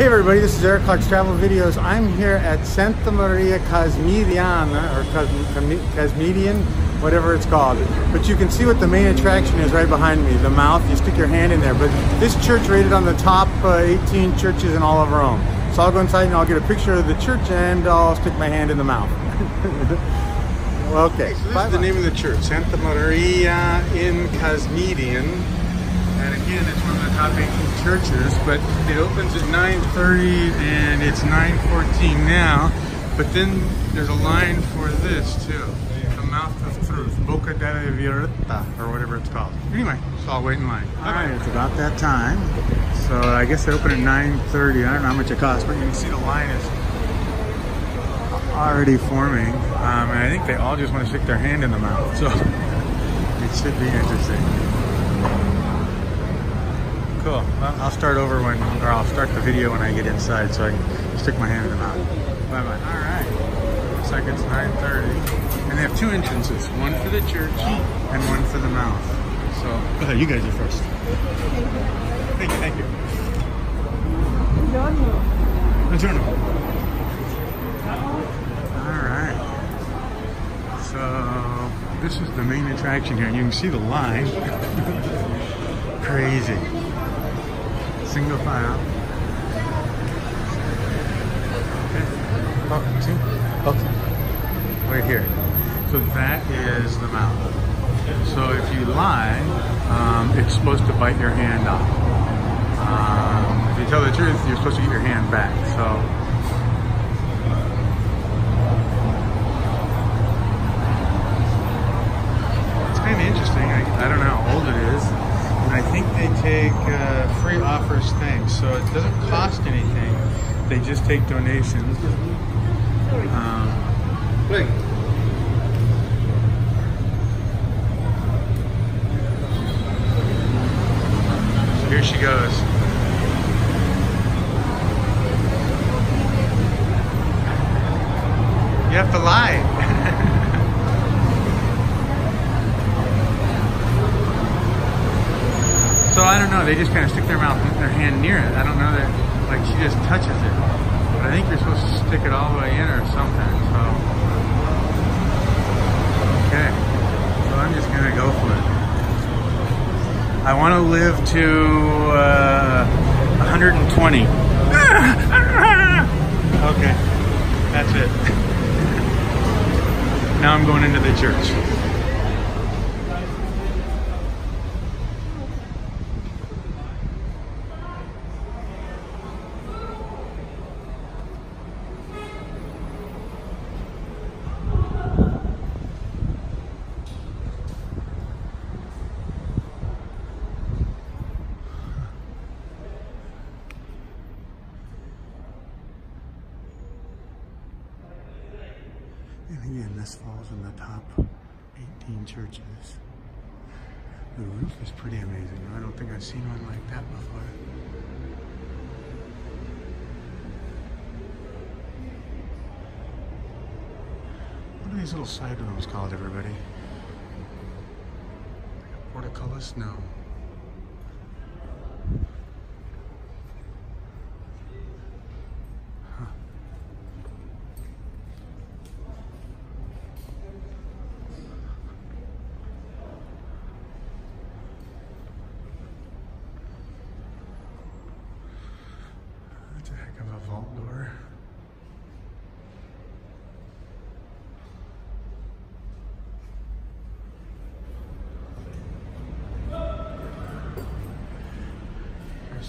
Hey everybody, this is Eric Clark's Travel Videos. I'm here at Santa Maria Casmediana, or Casmedian, whatever it's called. But you can see what the main attraction is right behind me, the mouth. You stick your hand in there. But this church rated on the top uh, 18 churches in all of Rome. So I'll go inside and I'll get a picture of the church and I'll stick my hand in the mouth. okay. So this Bye is the name of the church, Santa Maria in Casmedian. And again, it's one of the top 18 churches, but it opens at 9.30 and it's 9.14 now. But then there's a line for this too, the mouth of truth, Bocca della Verità, or whatever it's called. Anyway, so I'll wait in line. All right, it's about that time. So I guess they open at 9.30. I don't know how much it costs, but you can see the line is already forming. Um, and I think they all just want to stick their hand in the mouth. So it should be interesting. Cool. Well, I'll start over when, or I'll start the video when I get inside so I can stick my hand in the mouth. Bye bye. All right. Looks like it's 9.30. And they have two entrances, one for the church and one for the mouth. So, go ahead, you guys are first. Thank you, thank you. Buongiorno. All right. So, this is the main attraction here. And you can see the line. Crazy single file. Okay. Oh, see? Okay. Right here. So that is the mouth. So if you lie, um, it's supposed to bite your hand off. Um, if you tell the truth, you're supposed to get your hand back. So it's kind of interesting. I, I don't know how old it is. I think they take uh, free offers things, so it doesn't cost anything. They just take donations. Um, so here she goes. You have to lie. So I don't know, they just kind of stick their mouth, their hand near it. I don't know that, like she just touches it. But I think you're supposed to stick it all the way in or something, so. Okay, so I'm just gonna go for it. I want to live to uh, 120. okay, that's it. now I'm going into the church. Again, this falls in the top 18 churches. The roof is pretty amazing. I don't think I've seen one like that before. What are these little side rooms called, everybody? Portcullis? No.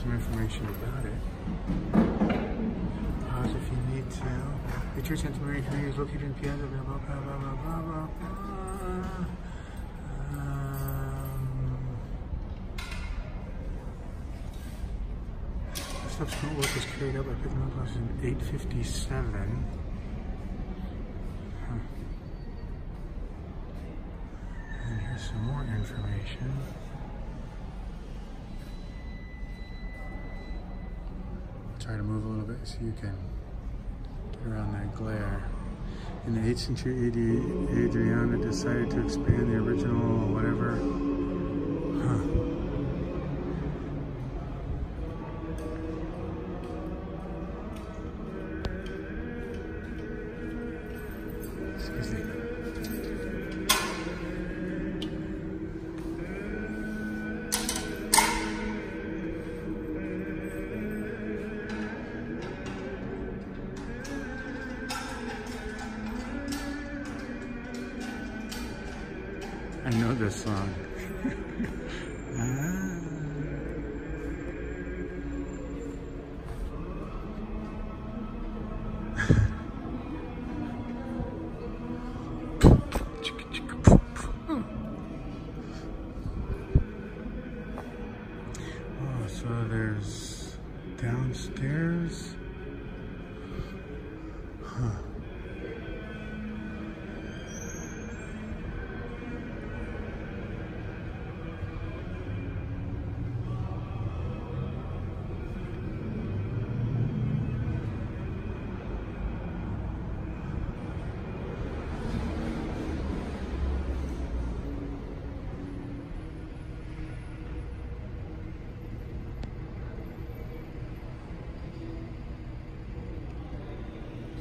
Some information about it. Pause if you need to. The Church Santa Maria Community is located in Piazza, blah, blah, blah, blah, blah, blah, blah, subsequent work was carried out by Picnic in 857. Huh. And here's some more information. try to move a little bit so you can get around that glare. In the 8th century AD, Adriana decided to expand the original whatever. This song.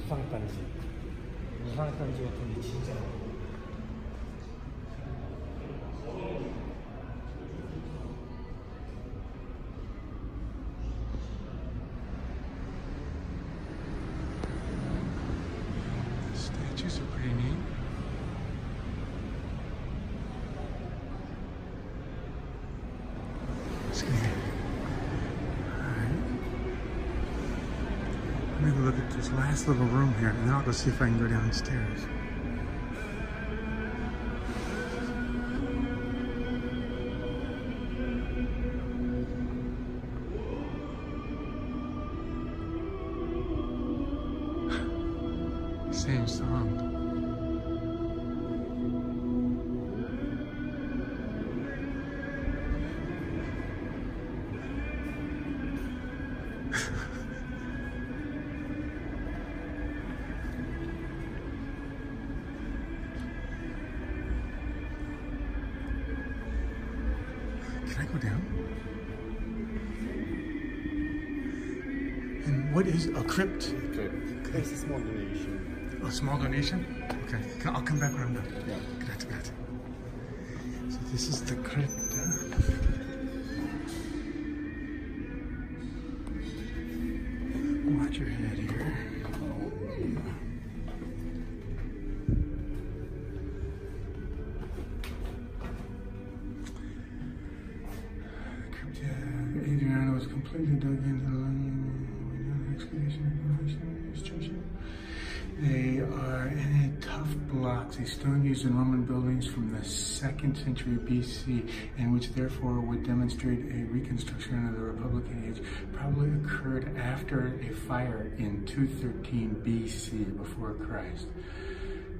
무상단지. 무상단지 같은 게 진짜 this last little room here, and then I'll go see if I can go downstairs. And what is a crypt? It's a small donation. A small donation? Okay, Can- I'll come back when I'm done. Yeah. Grazie, grazie. So this is the crypt. Watch stone used in Roman buildings from the second century BC, and which therefore would demonstrate a reconstruction of the Republican age, probably occurred after a fire in 213 BC before Christ.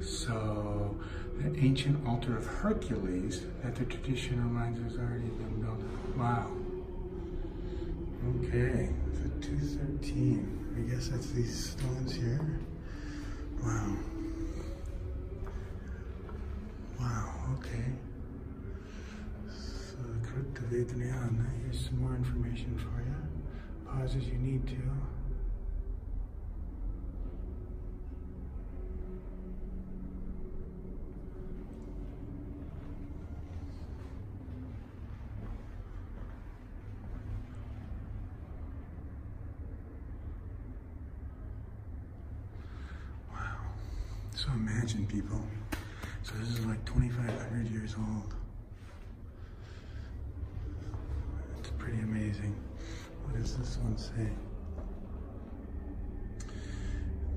So, the ancient altar of Hercules that the tradition reminds us already been built. Wow. Okay, so 213. I guess that's these stones here. Wow. Wow, okay. So of Adriana. Here's some more information for you. Pause as you need to. Wow. So imagine, people. So this is like 2,500 years old. It's pretty amazing. What does this one say?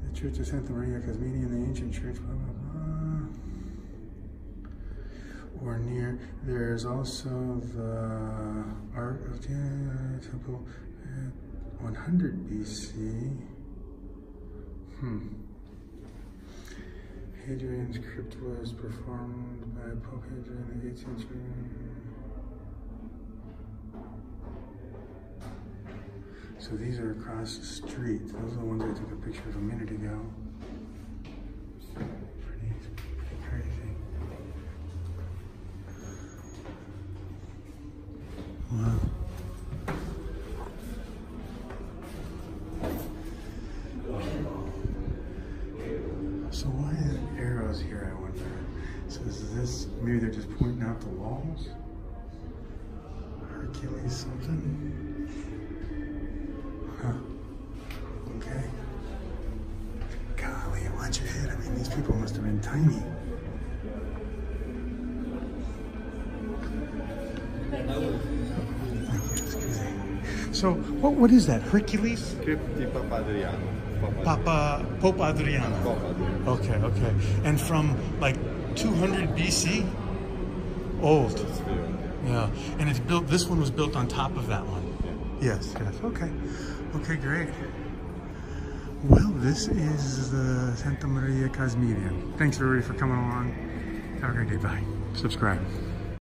The Church of Santa Maria Casmini in the ancient church, blah, blah, blah. Or near, there's also the Art of the Temple, uh, 100 BC. Hmm. Hadrian's crypt was performed by Pope Hadrian in the 8th century. So these are across the street. Those are the ones I took a picture of a minute ago. Walls? Hercules something? Huh. Okay. Golly, watch your head. I mean, these people must have been tiny. So, what what is that? Hercules? Papa Adriano. Papa Papa Pope Adriano. Papa Adriano. Okay, okay. And from like 200 BC? Old. It's very old. Yeah. And it's built, this one was built on top of that one. Yes, yes. Okay. Okay, great. Well, this is the Santa Maria Casmedian. Thanks everybody for coming along. Have a great day. Bye. Subscribe.